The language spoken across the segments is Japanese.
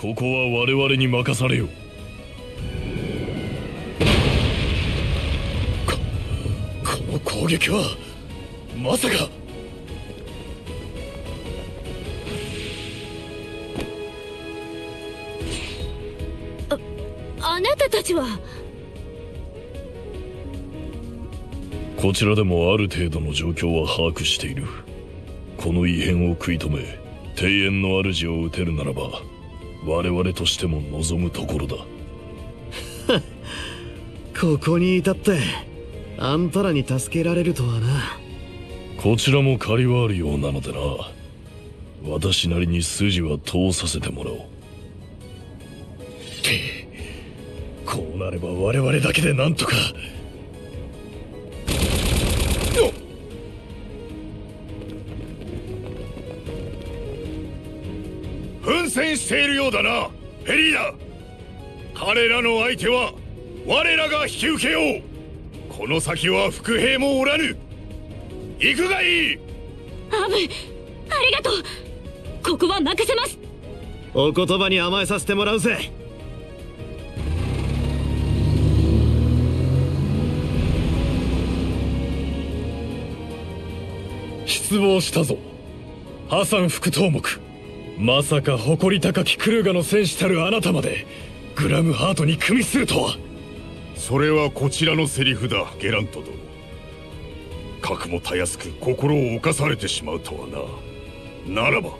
ここは我々に任されよ。ここの攻撃はまさか。あなたたちは？こちらでもある程度の状況は把握している。この異変を食い止め庭園の主を討てるならば我々としても望むところだ。ここに至ってあんたらに助けられるとはな。こちらも借りはあるようなのでな。私なりに筋は通させてもらおう。こうなれば我々だけでなんとか奮戦しているようだなフェリーダ彼らの相手は我らが引き受けよう。この先は伏兵もおらぬ。行くがいい。アブありがとう。ここは任せます。お言葉に甘えさせてもらうぜ。失望したぞ。ハサン副頭目まさか誇り高きクルーガの戦士たるあなたまでグラムハートに組みするとは。それはこちらのセリフだゲラント殿。核もたやすく心を侵されてしまうとはな。ならば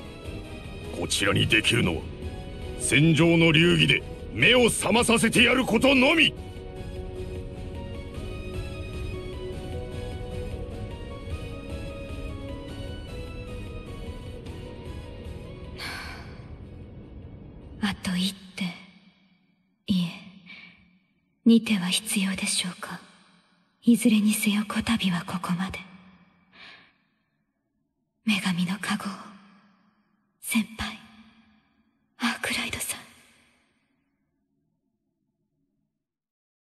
こちらにできるのは戦場の流儀で目を覚まさせてやることのみ。と一手いえ二手は必要でしょうか。いずれにせよこたびはここまで。女神の加護